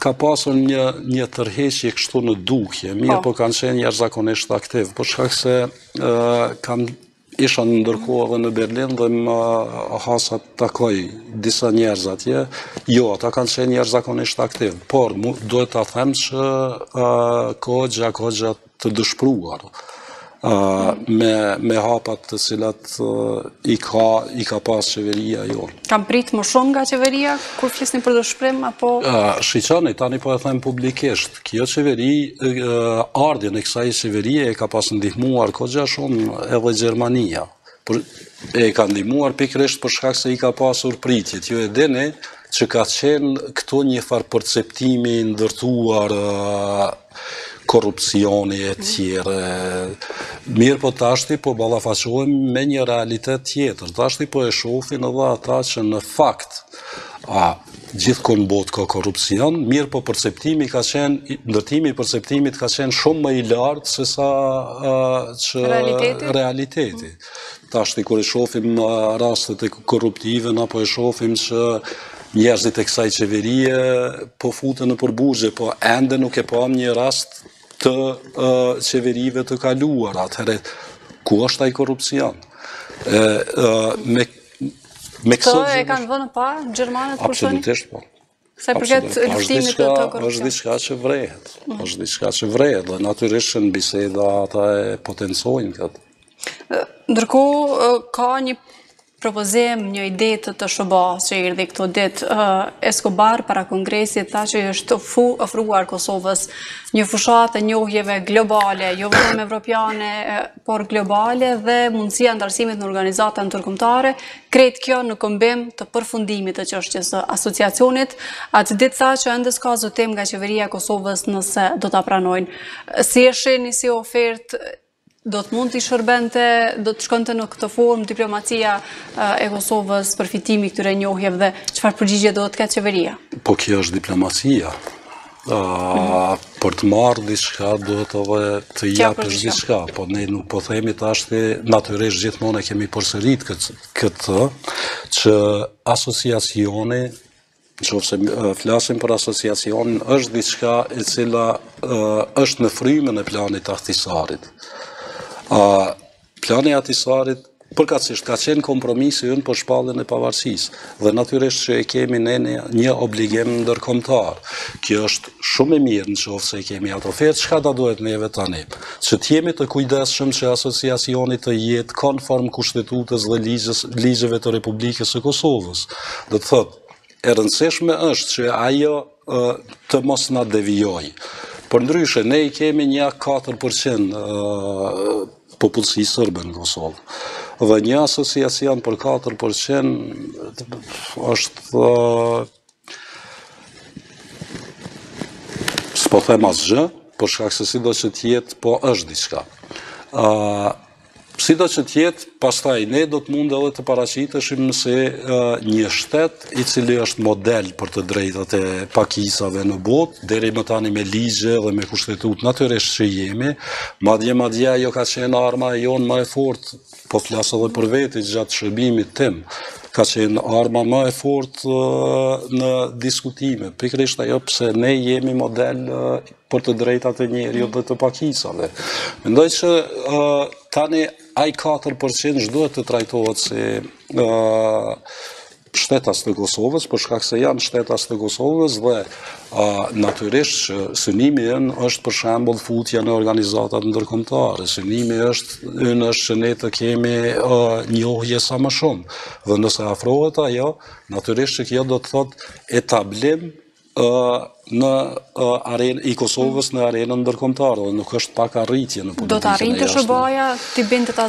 Ka pasur një një tërheqje kështu në dukje, mirëpo, po kanë qenë jashtëzakonisht aktiv, për shkak se kam isha ndërkohë edhe në Berlin dhe më hasi të takoj disa njerëz atje, jo, ata kanë qenë jashtëzakonisht aktiv, por duhet ta them që goxha, goxha të dëshpruar me me hapat të cilat i ka i ka pas qeveria jonë. Kanë prit më shumë nga qeveria kur flisni për dëshprim apo Shiqoni tani po e them publikisht, kjo qeveri ardhjen e kësaj qeverie e ka pas ndihmuar goxha shumë edhe Gjermania. Por e ka ndihmuar pikërisht për shkak se i ka pasur pritjet. Ju e dini që ka qenë këtu një farë perceptimi ndërtuar korrupsioni e tjere. Mirëpo tashti po ballafaqohen me një realitet tjetër. Tashti po e shofin edhe ata që në fakt a gjithkund n' botë ka korrupsion, mirëpo përceptimi ka qenë, ndërtimi i përceptimit ka qenë shumë më i lartë sesa që realiteti. Tashti kur e shofim rastet korruptive, na po e shofim që njerëzit e kësaj qeverie po futen nëpër burgje, po ende nuk e pam një rast të uh, qeverive të kaluar, atëhere ku është ai korrupsion? E, uh, me, me kësë... E kanë vënë re, Gjermanët kështu? Absolutisht, po. Sa i përket luftimit të korrupsionit. Është diçka që vrehet. Mm. Është diçka që vrehet dhe natyrisht që në biseda ata e potencojnë këtë. Ndërkohë ka një propozim, një ide të SHBA-s që erdhi këto ditë. Escobar para kongresit tha që i është ofruar Kosovës një fushatë e njohjeve globale, jo vetëm evropiane, por globale dhe mundësia e antarësimit në organizata ndërkombëtare, krejt kjo në këmbim të përfundimit të çështjes së asociacionit, atë ditë tha që ende s'ka zotim nga qeveria e Kosovës nëse do ta pranojnë. Si e shihni si ofertë, do të mund t'i shërbente, do të shkonte në këtë formë diplomacia e Kosovës përfitimi i këtyre njohjeve dhe çfarë përgjigje duhet të ketë qeveria? Po kjo është diplomacia, A, për të marrë diçka, duhet edhe të japësh diçka, po ne nuk po themi tashti natyrisht gjithmonë e kemi përsërit këtë, që asociacioni, në qoftë se flasim për asociacionin, është diçka e cila është në frymën e planit të Ahtisarit. A, Plani i Ahtisarit përkatësisht ka qenë kompromisi ynë për shpalljen e pavarësisë dhe natyrisht që e kemi ne një obligim ndërkombëtar. Kjo është shumë e mirë në qoftë se e kemi atë ofertë, çka na duhet neve tani? Që të jemi të kujdesshëm që Asociacioni të jetë konform Kushtetutës dhe ligjeve të Republikës së Kosovës. Do të thotë, e rëndësishme është që ajo të mos na devijojë. Përndryshe, ne i kemi një 4% popullësi serbe në Kosovë. Dhe një asociacion për 4% është... S'po them asgjë, për shkak se sido që të jetë, po është diçka. Sido që të jetë, pastaj ne do të mund edhe të paraqiteshim si një shtet i cili është model për të drejtat e pakicave në botë, deri më tani me ligje dhe me kushtetutë natyrisht që jemi, madje madje ajo ka qenë arma e jonë më e fortë, po flas edhe për veti gjatë shërbimit tim, ka qenë arma më e fortë në diskutime. Pikërisht ajo pse ne jemi model për të drejtat e njeriut dhe të pakicave. Mendoj që tani ai 4% duhet të trajtohet si shtetas të Kosovës, për shkak se janë shtetas të Kosovës dhe natyrisht që synimi ynë është për shembull futja në organizatat ndërkombëtare. Synimi është ynë është që ne të kemi njohje sa më shumë dhe nëse afrohet ajo, natyrisht që kjo do të thotë etablim në arenë i Kosovës në arenën ndërkombëtare, nuk është pak arritje në politikën e jashtme. Do të arrijë SHBA-ja t'i bindë të ta